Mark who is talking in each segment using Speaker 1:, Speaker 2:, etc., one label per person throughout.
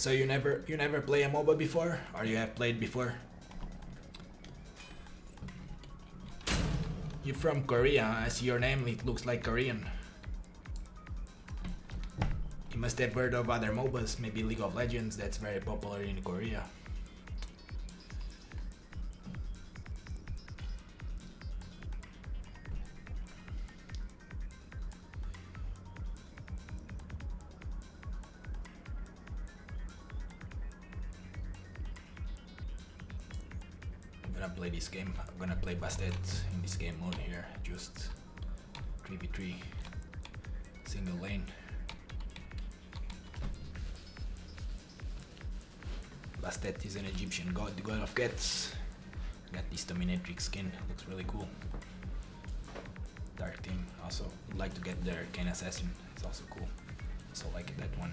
Speaker 1: So you never you never play a MOBA before, or you have played before? You're from Korea? I see your name. It looks like Korean. You must have heard of other MOBAs, maybe League of Legends. That's very popular in Korea. Gonna play Bastet in this game mode here. Just 3v3 single lane. Bastet is an Egyptian god, the god of cats. Got this dominatrix skin, looks really cool. Dark team also would like to get their Arcane Assassin, it's also cool. So like that one.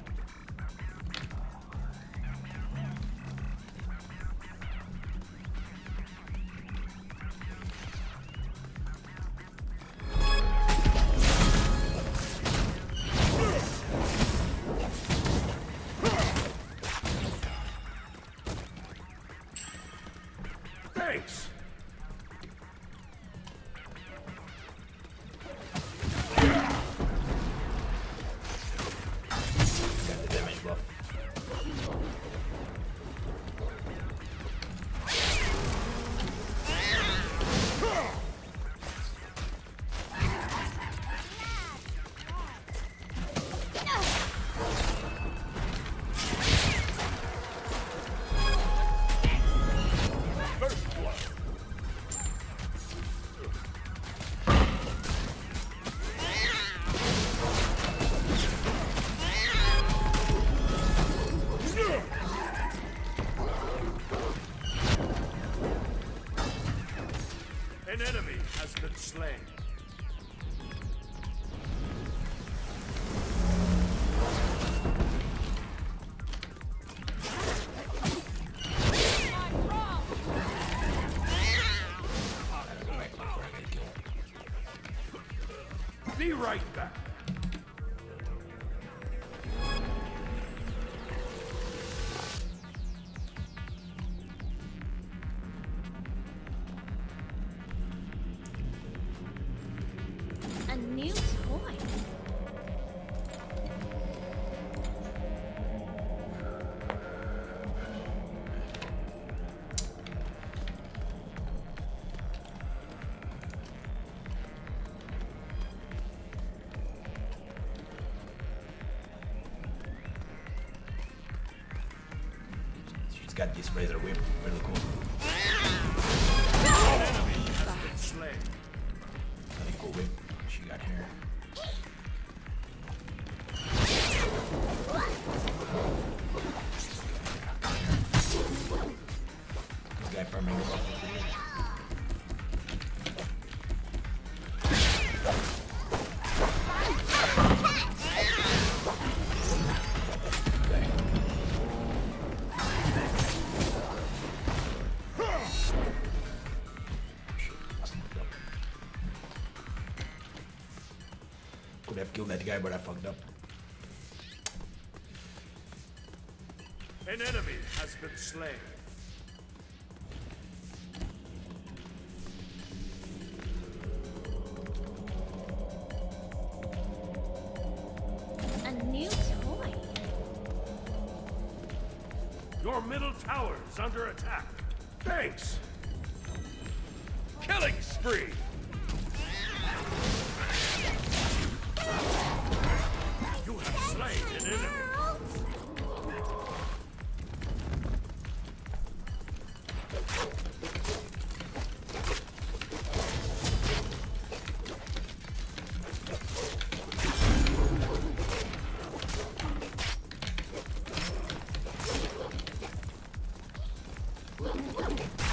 Speaker 2: Be right back.
Speaker 1: She's got this razor whip, really cool.
Speaker 2: An enemy has been slain.
Speaker 1: Really cool whip she got here. guy, but I fucked up.
Speaker 2: An enemy has been slain. A new toy. Your middle tower is under attack. Thanks. Killing spree. You have slain an enemy. Killing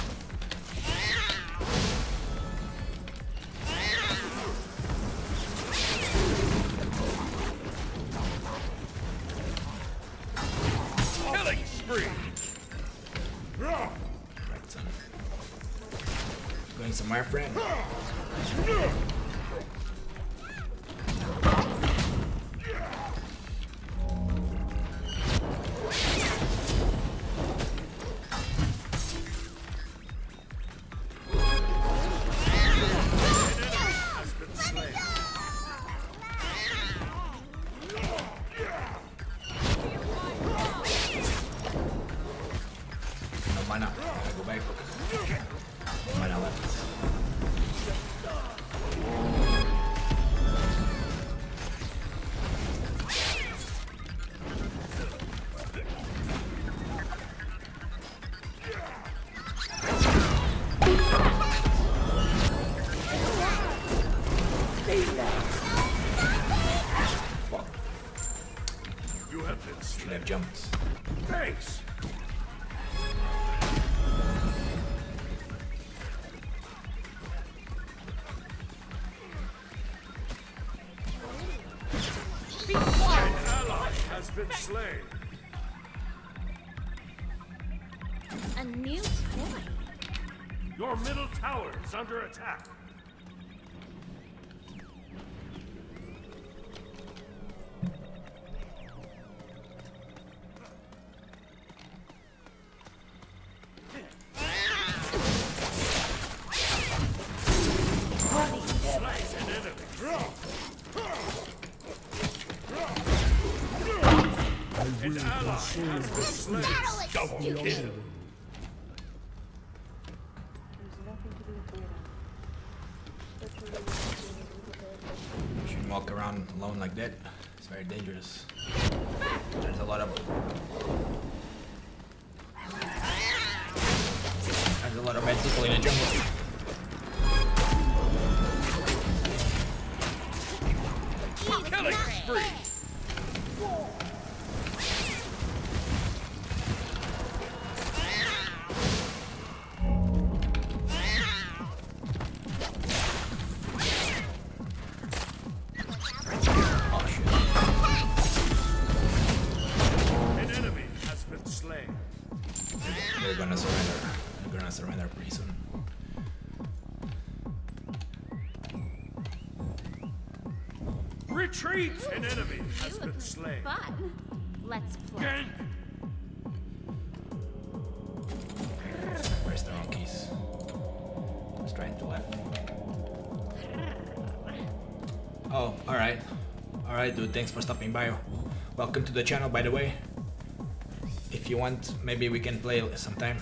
Speaker 1: Somewhere, friend? Fuck.
Speaker 2: You have been
Speaker 1: Should have jumped.
Speaker 2: Thanks. An ally has been slain.
Speaker 3: A new toy.
Speaker 2: Your middle tower is under attack. Double kill.
Speaker 4: There's nothing to here. That's really
Speaker 1: You shouldn't walk around alone like that. It's very dangerous. There's a lot of There's a lot of bad people in the jungle. Surrender. They're gonna surrender pretty soon.
Speaker 2: Retreat! An enemy
Speaker 3: You
Speaker 2: has been
Speaker 3: like
Speaker 2: slain.
Speaker 3: fun. Let's play.
Speaker 2: Gank!
Speaker 1: Where's the wrong keys? Just trying to left. Oh, alright. Alright, dude, thanks for stopping by. Welcome to the channel, by the way. If you want, maybe we can play sometime.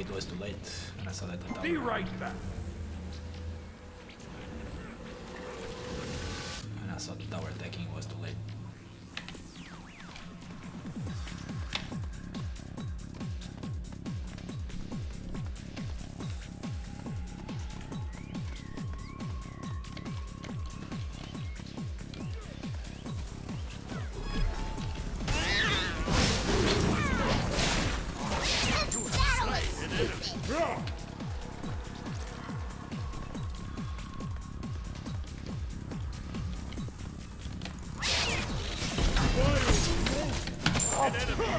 Speaker 1: it was too late, and I saw that tower.
Speaker 2: Be right back.
Speaker 1: And I saw the tower attacking was too late.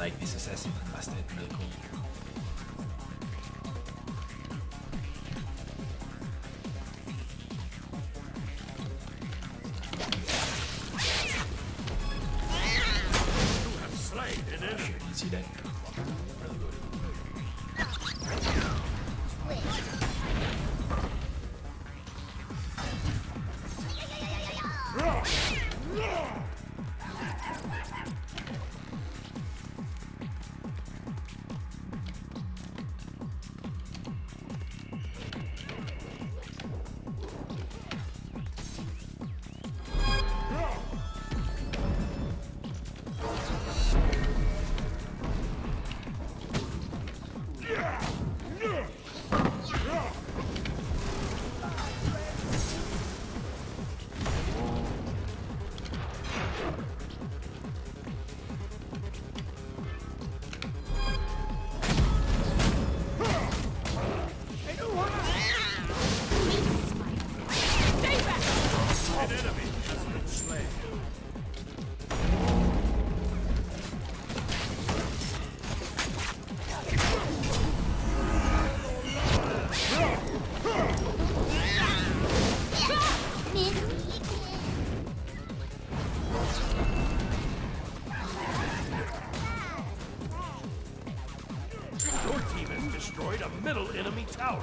Speaker 1: like this assassin Bastet really cool.
Speaker 2: destroyed a middle enemy tower.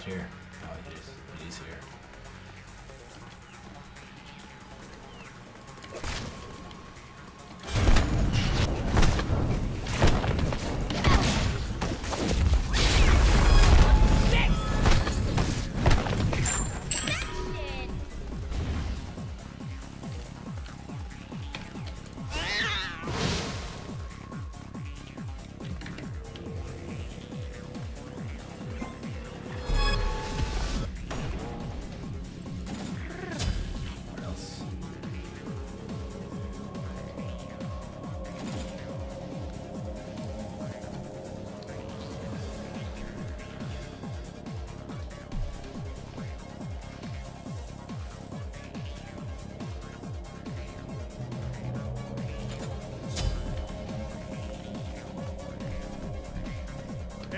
Speaker 1: out here? Oh, it is. It is here.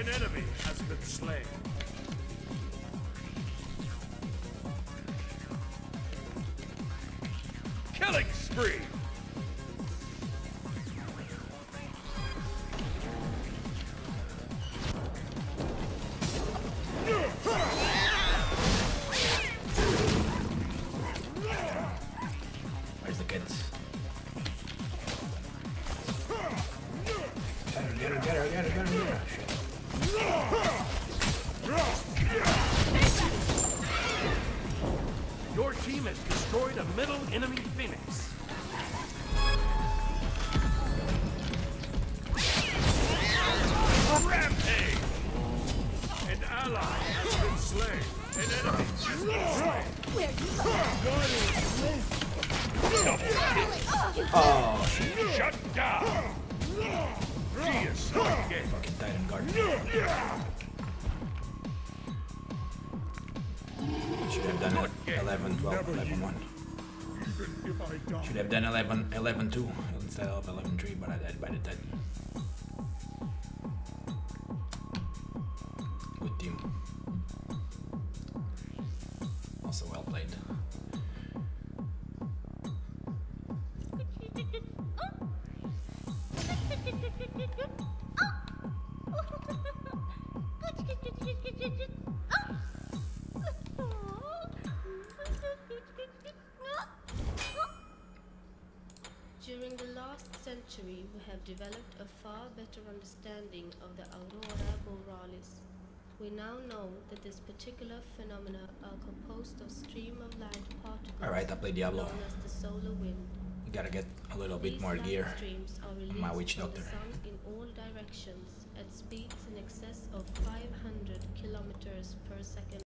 Speaker 2: An enemy has been slain. Killing spree!
Speaker 1: Where's the kids? Get her, get her, get her, get her, get her.
Speaker 2: Your team has destroyed a middle enemy phoenix. Rampage! An ally has been slain. An enemy has been slain.
Speaker 1: Oh, Should have done it 11, 12, 11, 1. Should have done 11, 11, 2 instead of 11, 3, but I died by the time. Good team.
Speaker 5: During the last century, we have developed a far better understanding of the aurora borealis. We now know that this particular phenomena are composed of stream of light particles
Speaker 1: play Diablo.
Speaker 5: known as the solar wind.
Speaker 1: Gotta get a little bit more gear.
Speaker 5: are
Speaker 1: My witch doctor.
Speaker 5: in all directions at speeds in excess of 500 kilometers per second.